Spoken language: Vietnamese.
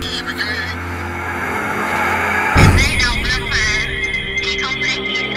Chị mà đâu lắm mà. Chị không thấy gì.